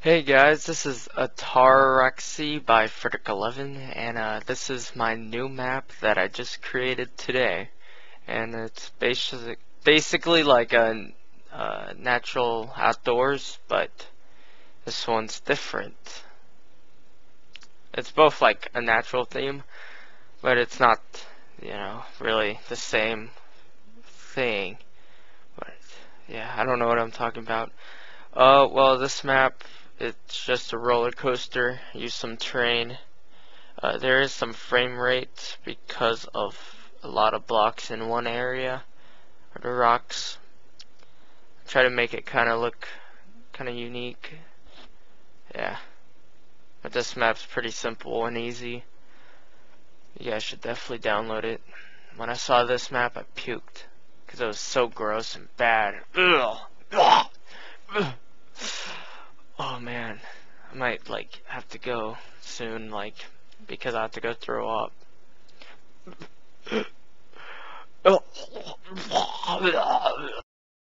Hey guys, this is Ataraxy by FredR1ck11, and uh, this is my new map that I just created today. And it's basic, basically like a uh, natural outdoors, but this one's different. It's both like a natural theme, but it's not, you know, really the same thing. But yeah, I don't know what I'm talking about. Uh, well, this map it's just a roller coaster. Use some terrain. Uh, there is some frame rate because of a lot of blocks in one area, or the rocks. Try to make it kind of look kind of unique. Yeah. But this map's pretty simple and easy. You guys should definitely download it. When I saw this map, I puked. Because it was so gross and bad. Ugh. Ugh. I might like have to go soon, like because I have to go throw up.